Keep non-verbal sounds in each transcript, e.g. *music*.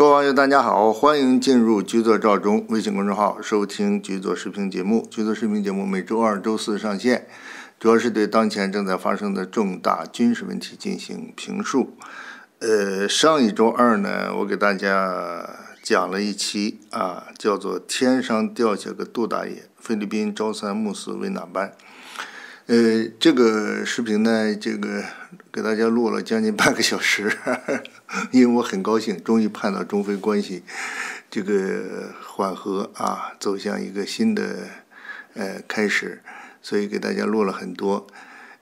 各位网友，大家好，欢迎进入局座赵忠微信公众号，收听局座视频节目。局座视频节目每周二、周四上线，主要是对当前正在发生的重大军事问题进行评述。呃，上一周二呢，我给大家讲了一期啊，叫做“天上掉下个杜大爷”，菲律宾朝三暮四为哪般？呃，这个视频呢，这个给大家录了将近半个小时，*laughs* 因为我很高兴，终于盼到中非关系这个缓和啊，走向一个新的呃开始，所以给大家录了很多。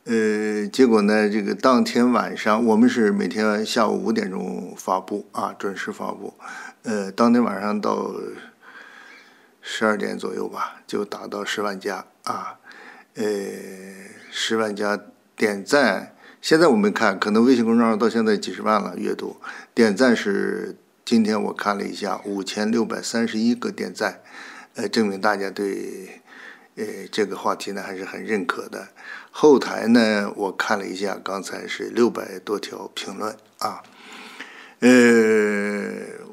呃，结果呢，这个当天晚上，我们是每天下午五点钟发布啊，准时发布。呃，当天晚上到十二点左右吧，就达到十万加啊。呃，十万加点赞，现在我们看，可能微信公众号到现在几十万了阅读，点赞是今天我看了一下，五千六百三十一个点赞，呃，证明大家对呃这个话题呢还是很认可的。后台呢，我看了一下，刚才是六百多条评论啊，呃，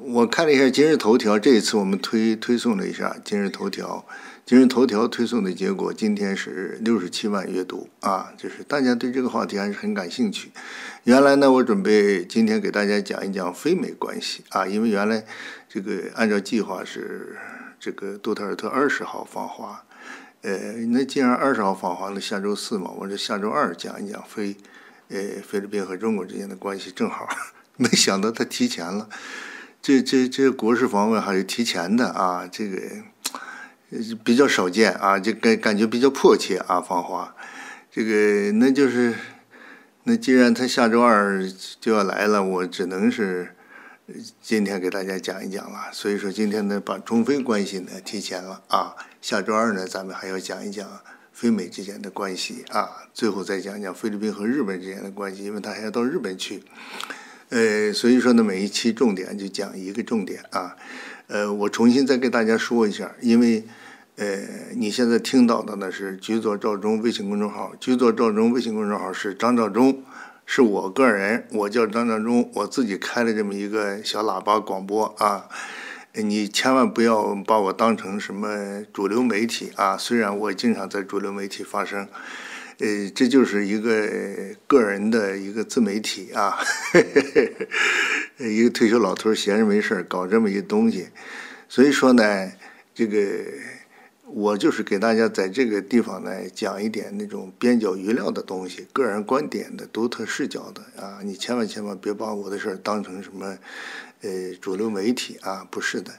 我看了一下今日头条，这一次我们推推送了一下今日头条。今日头条推送的结果，今天是六十七万阅读啊，就是大家对这个话题还是很感兴趣。原来呢，我准备今天给大家讲一讲非美关系啊，因为原来这个按照计划是这个杜特尔特二十号访华，呃，那既然二十号访华了，下周四嘛，我这下周二讲一讲非呃菲律宾和中国之间的关系，正好 *laughs* 没想到他提前了，这这这国事访问还是提前的啊，这个。比较少见啊，就感感觉比较迫切啊，芳华，这个那就是，那既然他下周二就要来了，我只能是今天给大家讲一讲了。所以说今天呢，把中非关系呢提前了啊，下周二呢，咱们还要讲一讲非美之间的关系啊，最后再讲讲菲律宾和日本之间的关系，因为他还要到日本去。呃，所以说呢，每一期重点就讲一个重点啊。呃，我重新再给大家说一下，因为，呃，你现在听到的呢是局座赵忠微信公众号，局座赵忠微信公众号是张召忠，是我个人，我叫张召忠，我自己开了这么一个小喇叭广播啊，你千万不要把我当成什么主流媒体啊，虽然我经常在主流媒体发声。呃，这就是一个个人的一个自媒体啊，*laughs* 一个退休老头闲着没事搞这么一东西，所以说呢，这个我就是给大家在这个地方呢讲一点那种边角余料的东西，个人观点的独特视角的啊，你千万千万别把我的事儿当成什么呃主流媒体啊，不是的，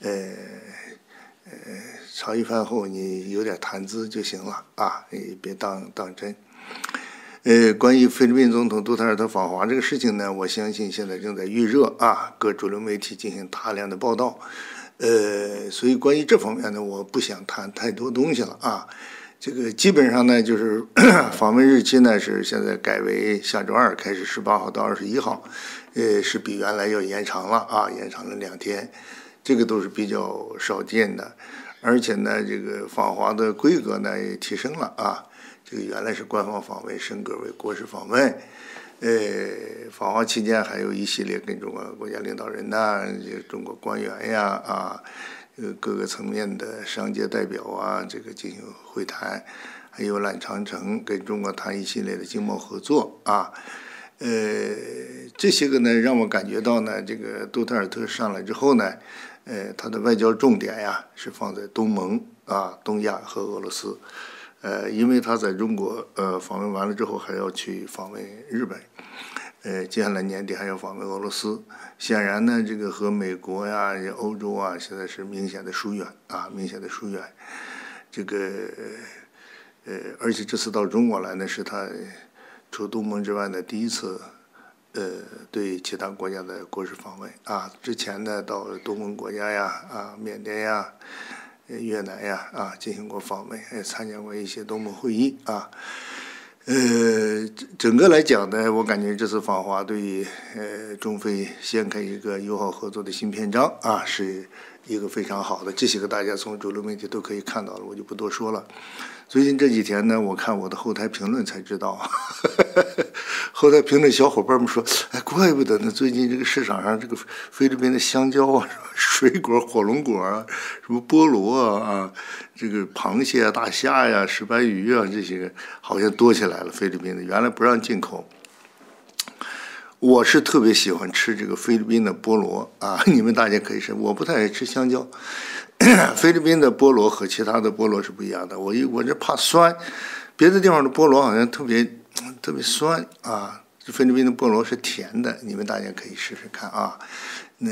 呃。呃，茶余饭后你有点谈资就行了啊，你别当当真。呃，关于菲律宾总统杜特尔特访华这个事情呢，我相信现在正在预热啊，各主流媒体进行大量的报道。呃，所以关于这方面呢，我不想谈太多东西了啊。这个基本上呢，就是 *coughs* 访问日期呢是现在改为下周二开始，十八号到二十一号，呃，是比原来要延长了啊，延长了两天。这个都是比较少见的，而且呢，这个访华的规格呢也提升了啊。这个原来是官方访问，升格为国事访问。呃，访华期间还有一系列跟中国国家领导人呐、中国官员呀啊，呃各个层面的商界代表啊，这个进行会谈，还有揽长城跟中国谈一系列的经贸合作啊。呃，这些个呢，让我感觉到呢，这个杜特尔特上来之后呢。呃，他的外交重点呀是放在东盟啊、东亚和俄罗斯，呃，因为他在中国呃访问完了之后还要去访问日本，呃，接下来年底还要访问俄罗斯。显然呢，这个和美国呀、欧洲啊现在是明显的疏远啊，明显的疏远。这个呃，而且这次到中国来呢，是他除东盟之外的第一次。呃，对其他国家的国事访问啊，之前呢到东盟国家呀、啊缅甸呀、越南呀啊进行过访问，也参加过一些东盟会议啊。呃，整个来讲呢，我感觉这次访华对于呃中非掀开一个友好合作的新篇章啊，是一个非常好的，这些个大家从主流媒体都可以看到了，我就不多说了。最近这几天呢，我看我的后台评论才知道，*laughs* 后台评论小伙伴们说，哎，怪不得呢，最近这个市场上这个菲律宾的香蕉啊、什么水果、火龙果啊、什么菠萝啊、啊这个螃蟹啊、大虾呀、石斑鱼啊这些好像多起来了。菲律宾的原来不让进口。我是特别喜欢吃这个菲律宾的菠萝啊，*laughs* 你们大家可以吃，我不太爱吃香蕉。*clears throat* 菲律宾的菠萝和其他的菠萝是不一样的，我一我这怕酸，别的地方的菠萝好像特别 *clears throat* 特别酸啊，菲律宾的菠萝是甜的，你们大家可以试试看啊。那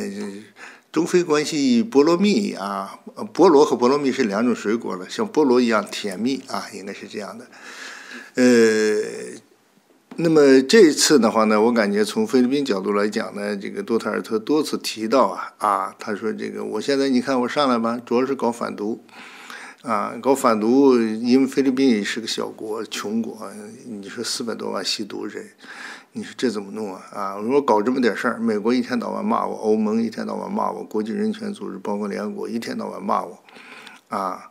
中非关系菠萝蜜啊，菠萝和菠萝蜜是两种水果了，像菠萝一样甜蜜啊，应该是这样的，呃。那么这一次的话呢，我感觉从菲律宾角度来讲呢，这个多特尔特多次提到啊啊，他说这个我现在你看我上来吧，主要是搞反毒，啊，搞反毒，因为菲律宾也是个小国、穷国，你说四百多万吸毒人，你说这怎么弄啊？啊，我说搞这么点事儿，美国一天到晚骂我，欧盟一天到晚骂我，国际人权组织包括联合国一天到晚骂我，啊。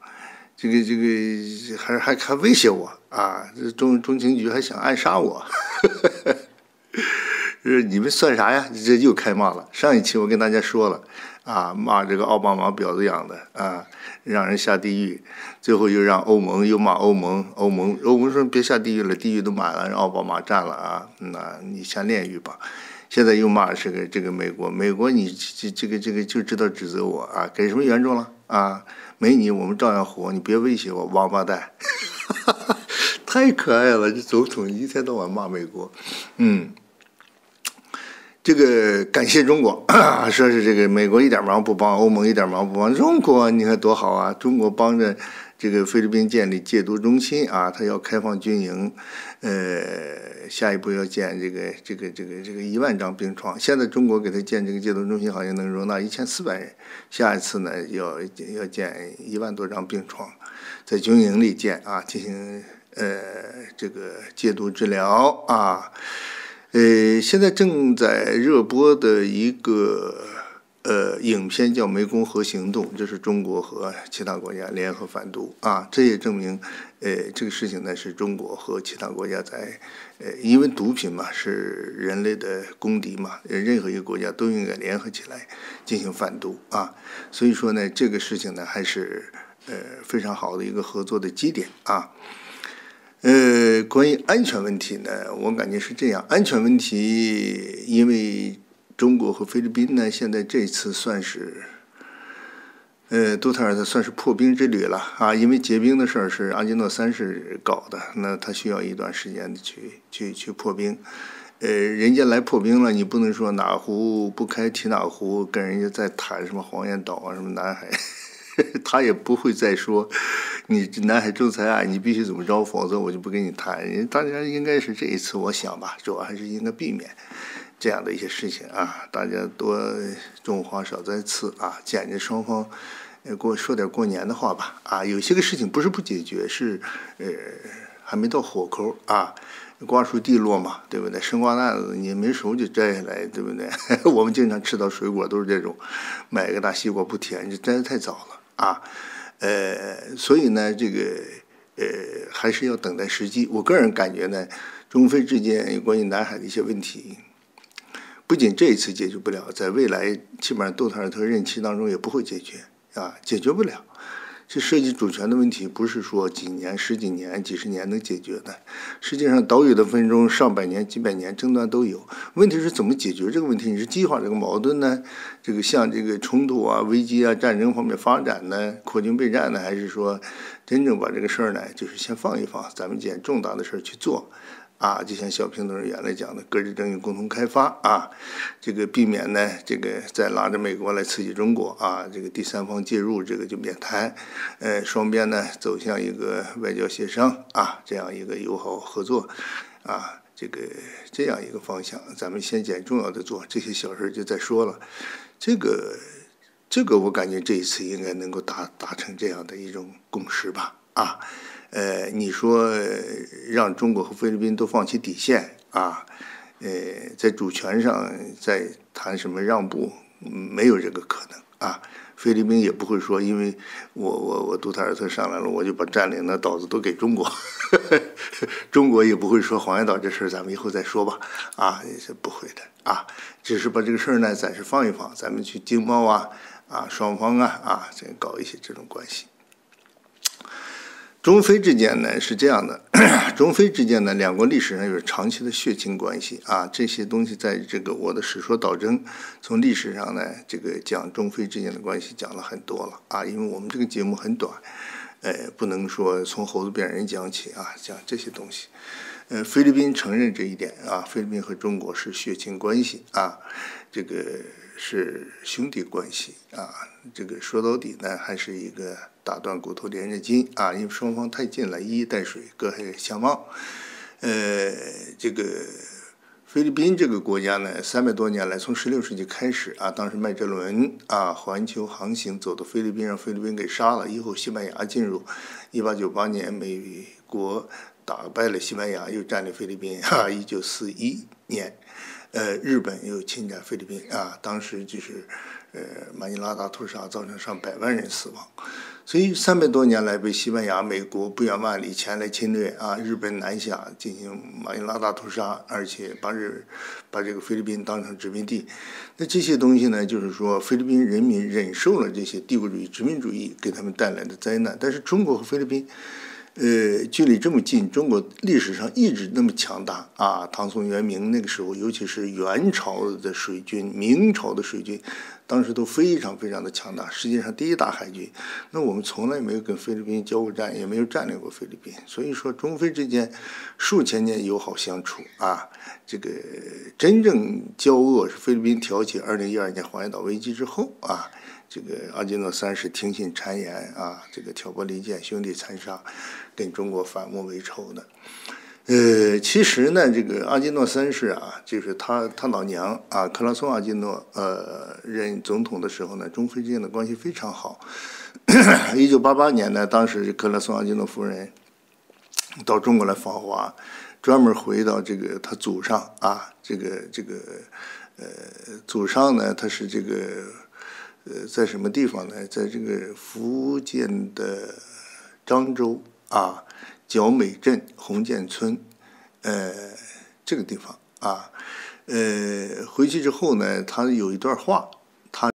这个这个还还还威胁我啊！这中中情局还想暗杀我，*laughs* 呃，你们算啥呀？这又开骂了。上一期我跟大家说了啊，骂这个奥巴马婊子养的啊，让人下地狱。最后又让欧盟又骂欧盟，欧盟欧盟说别下地狱了，地狱都满了，让奥巴马占了啊。那你先炼狱吧。现在又骂这个这个美国，美国你这这个这个就知道指责我啊，给什么援助了啊？没你，我们照样活。你别威胁我，王八蛋！*laughs* 太可爱了，这总统一天到晚骂美国，嗯，这个感谢中国，*clears throat* 说是这个美国一点忙不帮，欧盟一点忙不帮，中国你看多好啊！中国帮着这个菲律宾建立戒毒中心啊，他要开放军营，呃，下一步要建这个这个这个这个一万张病床。现在中国给他建这个戒毒中心，好像能容纳一千四百人。下一次呢，要要建一万多张病床，在军营里建啊，进行呃这个戒毒治疗啊。呃，现在正在热播的一个呃影片叫《湄公河行动》，这是中国和其他国家联合反毒啊。这也证明，呃，这个事情呢是中国和其他国家在呃，因为毒品嘛是人类的公敌嘛，任何一个国家都应该联合起来进行反毒啊。所以说呢，这个事情呢还是呃非常好的一个合作的基点啊。呃，关于安全问题呢，我感觉是这样。安全问题，因为中国和菲律宾呢，现在这次算是，呃，杜特尔特算是破冰之旅了啊。因为结冰的事儿是阿基诺三世搞的，那他需要一段时间的去去去破冰。呃，人家来破冰了，你不能说哪壶不开提哪壶，跟人家在谈什么黄岩岛啊，什么南海。*laughs* 他也不会再说，你南海仲裁案你必须怎么着，否则我就不跟你谈。大家应该是这一次，我想吧，主要还是应该避免这样的一些事情啊。大家多种花少栽刺啊，见着双方过说点过年的话吧啊。有些个事情不是不解决，是呃还没到火候啊。瓜熟蒂落嘛，对不对？生瓜蛋子你没熟就摘下来，对不对？*laughs* 我们经常吃到水果都是这种，买个大西瓜不甜，就摘的太早了。啊，呃，所以呢，这个呃，还是要等待时机。我个人感觉呢，中非之间有关于南海的一些问题，不仅这一次解决不了，在未来基本上杜特尔特任期当中也不会解决啊，解决不了。这涉及主权的问题，不是说几年、十几年、几十年能解决的。实际上，岛屿的纷争上百年、几百年争端都有。问题是怎么解决这个问题？你是激化这个矛盾呢？这个向这个冲突啊、危机啊、战争方面发展呢？扩军备战呢？还是说真正把这个事儿呢，就是先放一放，咱们捡重大的事儿去做？啊，就像小平同志原来讲的，各自争议共同开发啊，这个避免呢，这个再拉着美国来刺激中国啊，这个第三方介入，这个就免谈，呃，双边呢走向一个外交协商啊，这样一个友好合作啊，这个这样一个方向，咱们先捡重要的做，这些小事就再说了。这个这个我感觉这一次应该能够达达成这样的一种共识吧，啊。呃，你说让中国和菲律宾都放弃底线啊？呃，在主权上再谈什么让步？没有这个可能啊。菲律宾也不会说，因为我我我杜特尔特上来了，我就把占领的岛子都给中国。*laughs* 中国也不会说黄岩岛这事儿，咱们以后再说吧。啊，也是不会的啊，只是把这个事儿呢暂时放一放，咱们去经贸啊啊，双方啊啊，再搞一些这种关系。中非之间呢是这样的，中非之间呢两国历史上有长期的血亲关系啊，这些东西在这个我的史说导真，从历史上呢这个讲中非之间的关系讲了很多了啊，因为我们这个节目很短，呃，不能说从猴子变人讲起啊，讲这些东西，呃，菲律宾承认这一点啊，菲律宾和中国是血亲关系啊，这个。是兄弟关系啊，这个说到底呢，还是一个打断骨头连着筋啊，因为双方太近了，一衣带水，隔海相望。呃，这个菲律宾这个国家呢，三百多年来，从十六世纪开始啊，当时麦哲伦啊环球航行走到菲律宾，让菲律宾给杀了，以后西班牙进入，一八九八年美国打败了西班牙，又占领菲律宾啊，一九四一年。呃，日本又侵占菲律宾啊，当时就是，呃，马尼拉大屠杀造成上百万人死亡，所以三百多年来被西班牙、美国不远万里前来侵略啊，日本南下进行马尼拉大屠杀，而且把日把这个菲律宾当成殖民地，那这些东西呢，就是说菲律宾人民忍受了这些帝国主义、殖民主义给他们带来的灾难，但是中国和菲律宾。呃，距离这么近，中国历史上一直那么强大啊！唐宋元明那个时候，尤其是元朝的水军、明朝的水军，当时都非常非常的强大，世界上第一大海军。那我们从来没有跟菲律宾交过战，也没有占领过菲律宾，所以说中菲之间数千年友好相处啊。这个真正交恶是菲律宾挑起二零一二年黄岩岛危机之后啊。这个阿基诺三世听信谗言啊，这个挑拨离间、兄弟残杀，跟中国反目为仇的。呃，其实呢，这个阿基诺三世啊，就是他他老娘啊，克拉松阿基诺呃任总统的时候呢，中菲之间的关系非常好。*coughs* 一九八八年呢，当时克拉松阿基诺夫人到中国来访华，专门回到这个他祖上啊，这个这个呃祖上呢，他是这个。呃，在什么地方呢？在这个福建的漳州啊，角美镇红建村，呃，这个地方啊，呃，回去之后呢，他有一段话，他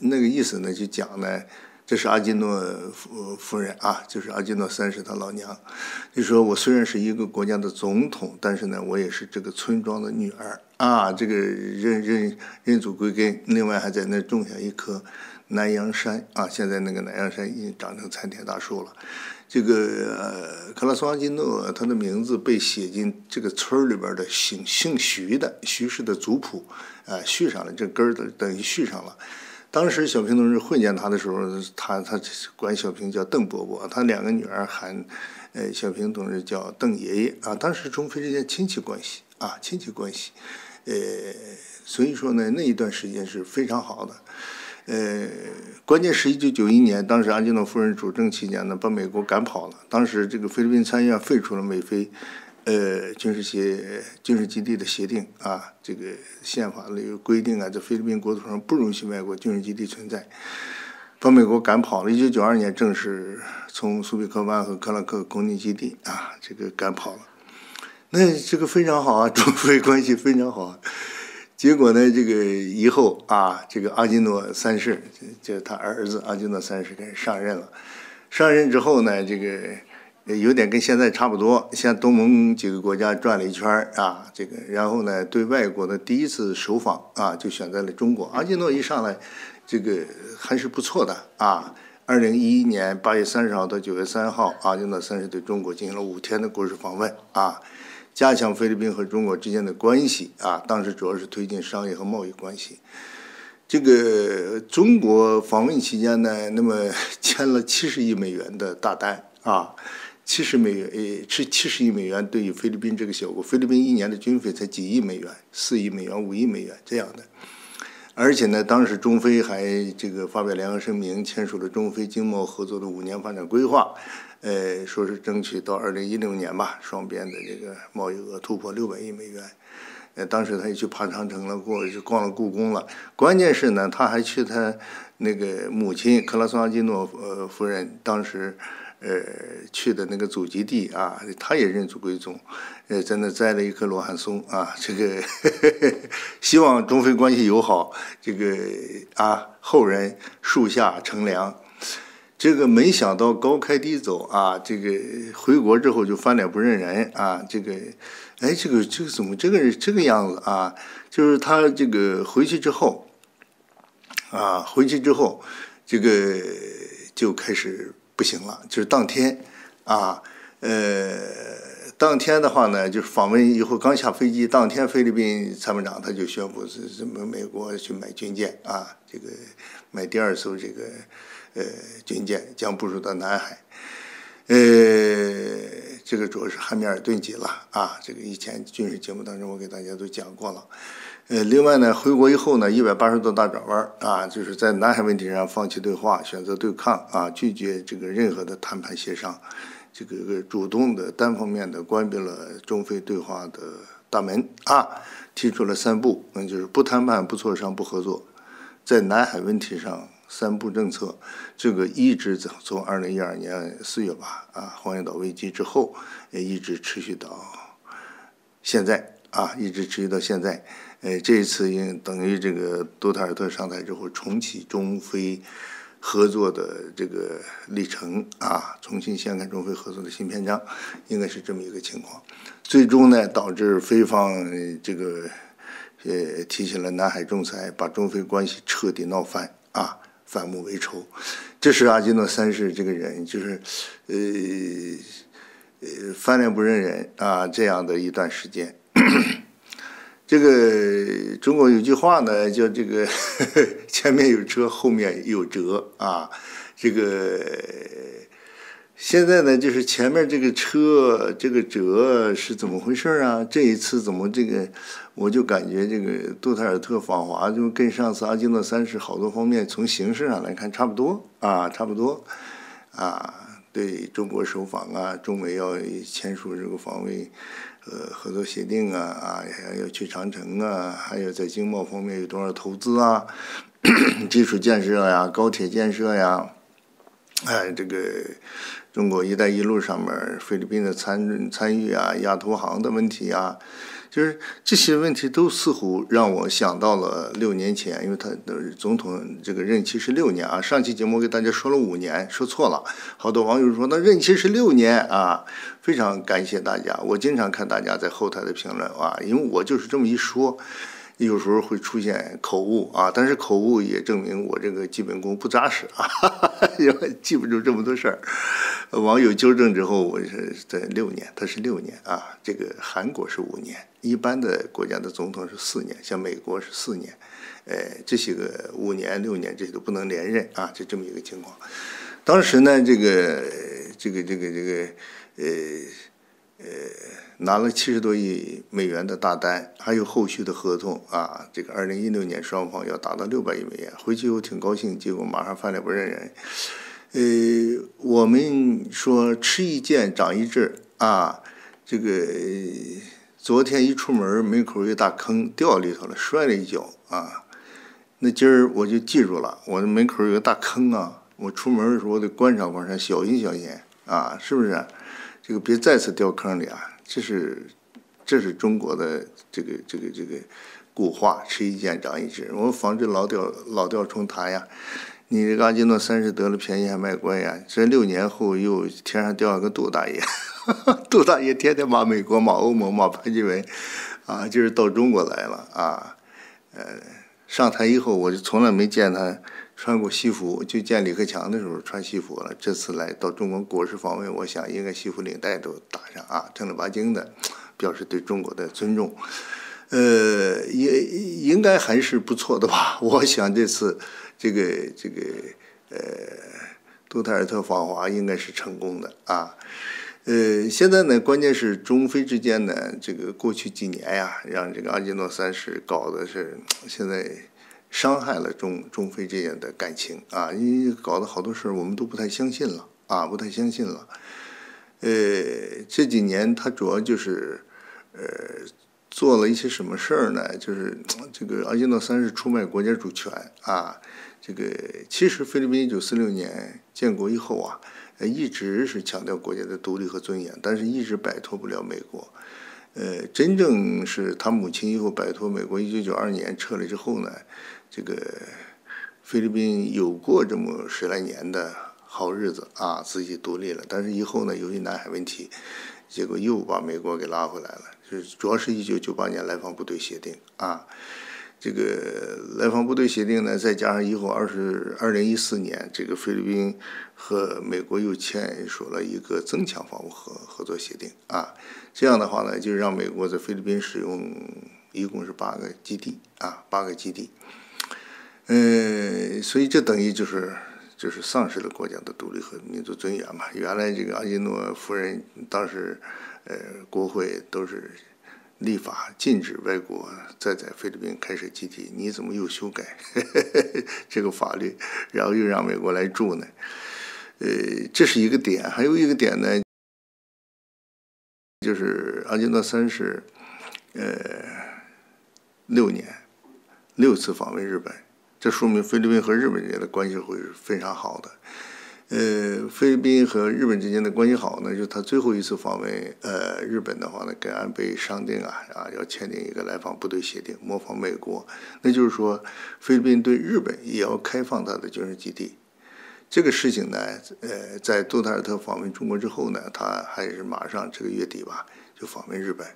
那个意思呢，就讲呢。这是阿基诺夫夫人啊，就是阿基诺三世他老娘，就说我虽然是一个国家的总统，但是呢，我也是这个村庄的女儿啊，这个认认认祖归根，另外还在那种下一棵南洋山啊，现在那个南洋山已经长成参天大树了。这个呃，克拉松阿基诺他的名字被写进这个村里边的姓姓徐的徐氏的族谱，啊，续上了这根儿等于续上了。当时小平同志会见他的时候，他他管小平叫邓伯伯，他两个女儿喊，呃，小平同志叫邓爷爷啊。当时中非之间亲戚关系啊，亲戚关系，呃，所以说呢，那一段时间是非常好的。呃，关键是一九九一年，当时阿基诺夫人主政期间呢，把美国赶跑了。当时这个菲律宾参议院废除了美菲。呃，军事协军事基地的协定啊，这个宪法里有规定啊，在菲律宾国土上不容许外国军事基地存在，把美国赶跑了。一九九二年正式从苏比克湾和克拉克空军基地啊，这个赶跑了。那这个非常好啊，中菲关系非常好。结果呢，这个以后啊，这个阿基诺三世，就是他儿子阿基诺三世开始上任了。上任之后呢，这个。有点跟现在差不多，像东盟几个国家转了一圈啊，这个，然后呢，对外国的第一次首访啊，就选在了中国。阿基诺一上来，这个还是不错的啊。二零一一年八月三十号到九月三号，阿基诺三世对中国进行了五天的国事访问啊，加强菲律宾和中国之间的关系啊。当时主要是推进商业和贸易关系。这个中国访问期间呢，那么 *laughs* 签了七十亿美元的大单啊。七十美元，呃，是七十亿美元对于菲律宾这个小国，菲律宾一年的军费才几亿美元，四亿美元、五亿美元这样的。而且呢，当时中菲还这个发表联合声明，签署了中菲经贸合作的五年发展规划，呃，说是争取到二零一六年吧，双边的这个贸易额突破六百亿美元。呃，当时他也去爬长城了，过去逛了故宫了。关键是呢，他还去他那个母亲克拉苏阿基诺呃夫人当时呃去的那个祖籍地啊，他也认祖归宗，呃，在那栽了一棵罗汉松啊，*laughs* 这个 *laughs* 希望中非关系友好，这个啊后人树下乘凉。这个没想到高开低走啊！这个回国之后就翻脸不认人啊！这个，哎，这个这个怎么这个这个样子啊？就是他这个回去之后，啊，回去之后，这个就开始不行了。就是当天，啊，呃，当天的话呢，就是访问以后刚下飞机，当天菲律宾参谋长他就宣布是什么美国去买军舰啊，这个买第二艘这个。呃，军舰将部署到南海，呃，这个主要是汉密尔顿级了啊。这个以前军事节目当中我给大家都讲过了。呃，另外呢，回国以后呢，一百八十度大转弯啊，就是在南海问题上放弃对话，选择对抗啊，拒绝这个任何的谈判协商，这个主动的单方面的关闭了中非对话的大门啊，提出了三不，那就是不谈判、不磋商、不合作，在南海问题上。三不政策，这个一直从从二零一二年四月吧啊，黄岩岛危机之后，也一直持续到现在啊，一直持续到现在。呃，这一次应等于这个杜特尔特上台之后，重启中非合作的这个历程啊，重新掀开中非合作的新篇章，应该是这么一个情况。最终呢，导致菲方这个呃提起了南海仲裁，把中非关系彻底闹翻啊。反目为仇，这是阿基诺三世这个人，就是，呃，呃，翻脸不认人啊，这样的一段时间。*clears throat* 这个中国有句话呢，叫这个 *laughs* 前面有车，后面有辙啊，这个。现在呢，就是前面这个车这个辙是怎么回事啊？这一次怎么这个，我就感觉这个杜特尔特访华就跟上次阿基诺三世好多方面从形式上来看差不多啊，差不多啊，对中国首访啊，中美要签署这个防卫呃合作协定啊啊，还要去长城啊，还有在经贸方面有多少投资啊，*coughs* 基础建设呀，高铁建设呀，哎，这个。中国“一带一路”上面，菲律宾的参参与啊，亚投行的问题啊，就是这些问题都似乎让我想到了六年前，因为他的总统这个任期是六年啊。上期节目给大家说了五年，说错了，好多网友说那任期是六年啊，非常感谢大家。我经常看大家在后台的评论啊，因为我就是这么一说。有时候会出现口误啊，但是口误也证明我这个基本功不扎实啊，*laughs* 因为记不住这么多事儿。网友纠正之后，我是在六年，他是六年啊。这个韩国是五年，一般的国家的总统是四年，像美国是四年，呃，这些个五年、六年这些都不能连任啊，就这么一个情况。当时呢，这个这个这个这个呃呃。拿了七十多亿美元的大单，还有后续的合同啊！这个二零一六年双方要达到六百亿美元，回去后挺高兴，结果马上翻脸不认人。呃，我们说吃一堑长一智啊，这个昨天一出门门口有大坑，掉里头了，摔了一跤啊。那今儿我就记住了，我的门口有个大坑啊，我出门的时候我得观察观察，小心小心啊，是不是？这个别再次掉坑里啊！这是，这是中国的这个这个这个古话，吃一堑长一智，我们防止老调老调重弹呀。你这阿基诺三世得了便宜还卖乖呀？这六年后又天上掉了个杜大爷，*laughs* 杜大爷天天骂美国、骂欧盟、骂潘基文，啊，就是到中国来了啊。呃，上台以后我就从来没见他。穿过西服，就见李克强的时候穿西服了。这次来到中国国事访问，我想应该西服领带都打上啊，正儿八经的，表示对中国的尊重。呃，也应该还是不错的吧。我想这次这个这个呃杜特尔特访华应该是成功的啊。呃，现在呢，关键是中非之间呢，这个过去几年呀，让这个阿基诺三世搞的是现在。伤害了中中非这样的感情啊！因为搞得好多事儿我们都不太相信了啊，不太相信了。呃，这几年他主要就是呃做了一些什么事儿呢？就是这个阿基诺三世出卖国家主权啊。这个其实菲律宾一九四六年建国以后啊，一直是强调国家的独立和尊严，但是一直摆脱不了美国。呃，真正是他母亲以后摆脱美国，一九九二年撤了之后呢，这个菲律宾有过这么十来年的好日子啊，自己独立了。但是以后呢，由于南海问题，结果又把美国给拉回来了。就是主要是一九九八年来访部队协定啊。这个来访部队协定呢，再加上以后二十二零一四年，这个菲律宾和美国又签署了一个增强防务合合作协定啊，这样的话呢，就让美国在菲律宾使用一共是八个基地啊，八个基地，嗯，所以这等于就是就是丧失了国家的独立和民族尊严嘛。原来这个阿基诺夫人当时呃，国会都是。立法禁止外国再在菲律宾开设基地，你怎么又修改 *laughs* 这个法律，然后又让美国来住呢？呃，这是一个点，还有一个点呢，就是阿基诺三世，呃，六年六次访问日本，这说明菲律宾和日本之间的关系会是非常好的。呃，菲律宾和日本之间的关系好呢，就是他最后一次访问呃日本的话呢，跟安倍商定啊啊，要签订一个来访部队协定，模仿美国。那就是说，菲律宾对日本也要开放他的军事基地。这个事情呢，呃，在杜特尔特访问中国之后呢，他还是马上这个月底吧就访问日本。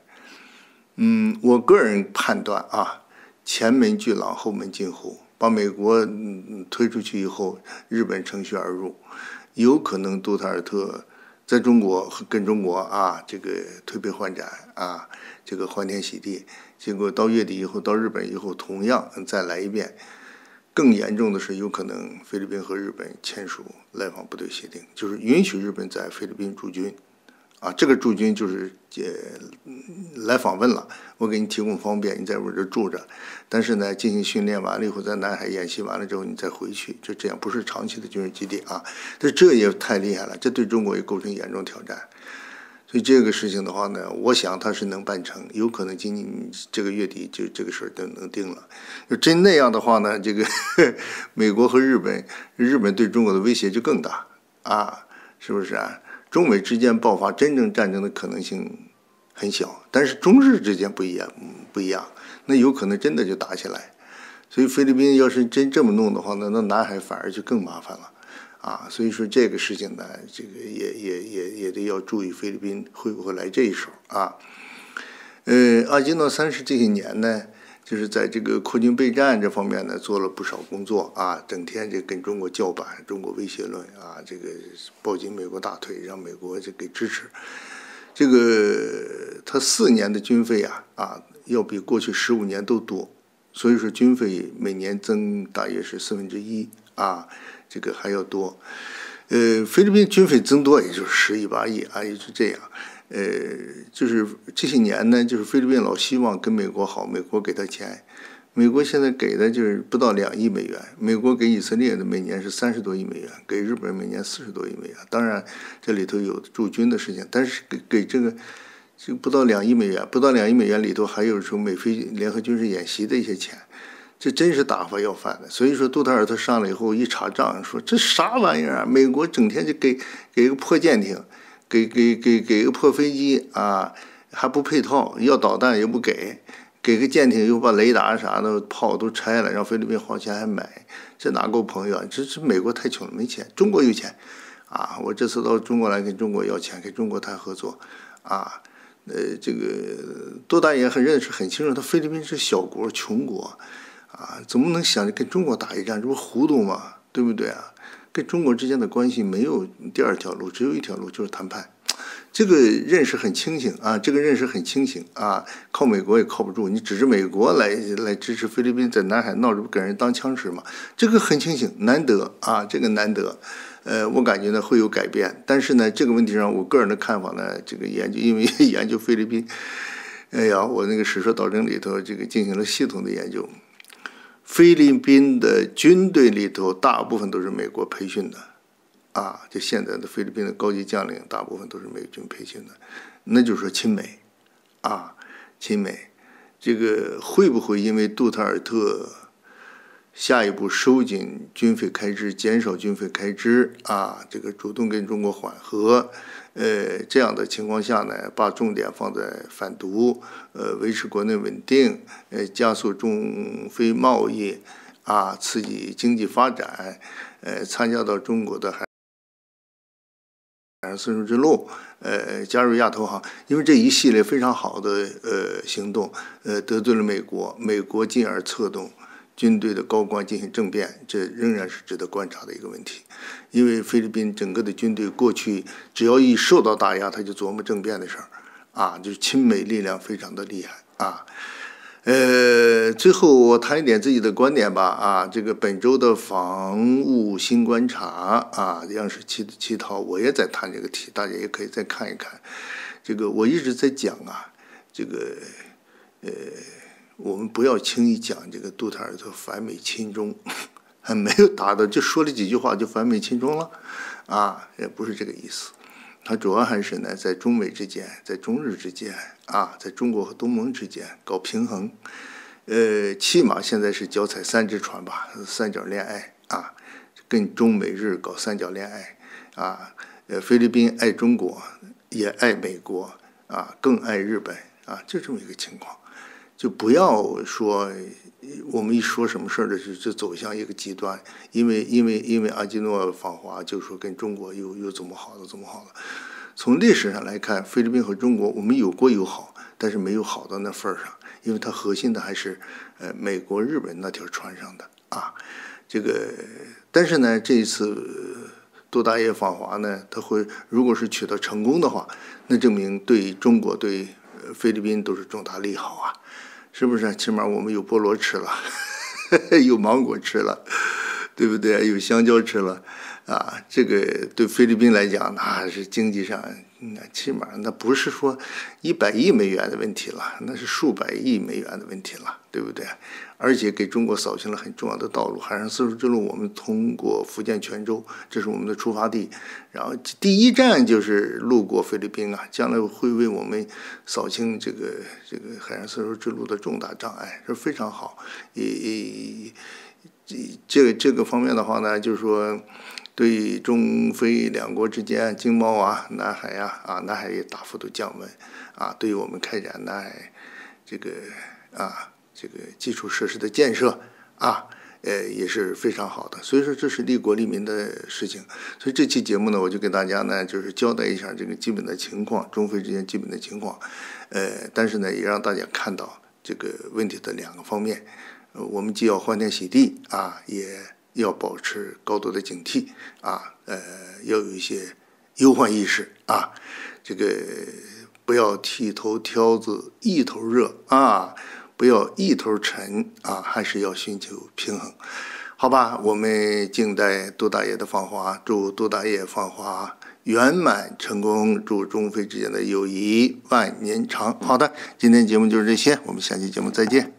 嗯，我个人判断啊，前门巨狼，后门进虎。把美国推出去以后，日本乘虚而入，有可能杜特尔特在中国跟中国啊这个推杯换盏啊，这个欢天喜地，结果到月底以后到日本以后，同样再来一遍。更严重的是，有可能菲律宾和日本签署来访部队协定，就是允许日本在菲律宾驻军。啊，这个驻军就是呃来访问了，我给你提供方便，你在我这住着。但是呢，进行训练完了以后，在南海演习完了之后，你再回去，就这样，不是长期的军事基地啊。但这也太厉害了，这对中国也构成严重挑战。所以这个事情的话呢，我想他是能办成，有可能今年这个月底就这个事儿都能定了。要真那样的话呢，这个 *laughs* 美国和日本，日本对中国的威胁就更大啊，是不是啊？中美之间爆发真正战争的可能性很小，但是中日之间不一样，不一样，那有可能真的就打起来。所以菲律宾要是真这么弄的话，那那南海反而就更麻烦了，啊，所以说这个事情呢，这个也也也也得要注意菲律宾会不会来这一手啊。呃，阿基诺三世这些年呢。就是在这个扩军备战这方面呢，做了不少工作啊，整天就跟中国叫板，中国威胁论啊，这个抱紧美国大腿，让美国这给支持。这个他四年的军费啊啊，要比过去十五年都多，所以说军费每年增大约是四分之一啊，这个还要多。呃，菲律宾军费增多也就十亿八亿啊，也就这样。呃，就是这些年呢，就是菲律宾老希望跟美国好，美国给他钱，美国现在给的就是不到两亿美元，美国给以色列的每年是三十多亿美元，给日本每年四十多亿美元。当然这里头有驻军的事情，但是给给这个就不到两亿美元，不到两亿美元里头还有说美菲联合军事演习的一些钱，这真是打发要饭的。所以说杜特尔特上来以后一查账，说这啥玩意儿啊？美国整天就给给一个破舰艇。给给给给个破飞机啊，还不配套，要导弹也不给，给个舰艇又把雷达啥的炮都拆了，让菲律宾花钱还买，这哪够朋友啊？这这美国太穷了，没钱，中国有钱，啊，我这次到中国来跟中国要钱，跟中国谈合作，啊，呃，这个杜大爷很认识很清楚，他菲律宾是小国穷国，啊，怎么能想着跟中国打一仗？这不糊涂吗？对不对啊？跟中国之间的关系没有第二条路，只有一条路，就是谈判。这个认识很清醒啊，这个认识很清醒啊。靠美国也靠不住，你指着美国来来支持菲律宾在南海闹着不给人当枪使吗？这个很清醒，难得啊，这个难得。呃，我感觉呢会有改变，但是呢，这个问题上我个人的看法呢，这个研究因为 *laughs* 研究菲律宾，哎呀，我那个史说导证里头这个进行了系统的研究。菲律宾的军队里头，大部分都是美国培训的，啊，就现在的菲律宾的高级将领，大部分都是美军培训的，那就是说亲美，啊，亲美，这个会不会因为杜特尔特下一步收紧军费开支、减少军费开支啊，这个主动跟中国缓和，呃，这样的情况下呢，把重点放在反毒，呃，维持国内稳定，呃，加速中非贸易，啊，刺激经济发展，呃，参加到中国的海上丝绸之路，呃，加入亚投行，因为这一系列非常好的呃行动，呃，得罪了美国，美国进而策动。军队的高官进行政变，这仍然是值得观察的一个问题。因为菲律宾整个的军队过去只要一受到打压，他就琢磨政变的事儿，啊，就是亲美力量非常的厉害啊。呃，最后我谈一点自己的观点吧啊，这个本周的防务新观察啊，央视七七套，我也在谈这个题，大家也可以再看一看。这个我一直在讲啊，这个呃。我们不要轻易讲这个杜特尔特反美亲中，*laughs* 还没有达到，就说了几句话就反美亲中了，啊，也不是这个意思。他主要还是呢，在中美之间，在中日之间，啊，在中国和东盟之间搞平衡。呃，起码现在是脚踩三只船吧，三角恋爱啊，跟中美日搞三角恋爱啊。呃，菲律宾爱中国，也爱美国啊，更爱日本啊，就这么一个情况。就不要说我们一说什么事儿的就就走向一个极端，因为因为因为阿基诺访华，就说跟中国又又怎么好了怎么好了。从历史上来看，菲律宾和中国我们有过友好，但是没有好到那份儿上，因为它核心的还是呃美国日本那条船上的啊。这个但是呢，这一次杜大爷访华呢，他会如果是取得成功的话，那证明对中国对菲律宾都是重大利好啊。是不是？起码我们有菠萝吃了，*laughs* 有芒果吃了，对不对？有香蕉吃了，啊，这个对菲律宾来讲，那是经济上。那起码那不是说一百亿美元的问题了，那是数百亿美元的问题了，对不对？而且给中国扫清了很重要的道路，海上丝绸之路，我们通过福建泉州，这是我们的出发地，然后第一站就是路过菲律宾啊，将来会为我们扫清这个这个海上丝绸之路的重大障碍，这非常好。也也这这这个方面的话呢，就是说。对中非两国之间经贸啊，南海呀，啊，南海也大幅度降温，啊，对于我们开展南海这个啊这个基础设施的建设啊，呃也是非常好的。所以说这是利国利民的事情。所以这期节目呢，我就给大家呢就是交代一下这个基本的情况，中非之间基本的情况，呃，但是呢也让大家看到这个问题的两个方面，我们既要欢天喜地啊，也。要保持高度的警惕啊，呃，要有一些忧患意识啊，这个不要剃头挑子一头热啊，不要一头沉啊，还是要寻求平衡，好吧？我们静待杜大爷的访华，祝杜大爷访华圆满成功，祝中非之间的友谊万年长。好的，今天节目就是这些，我们下期节目再见。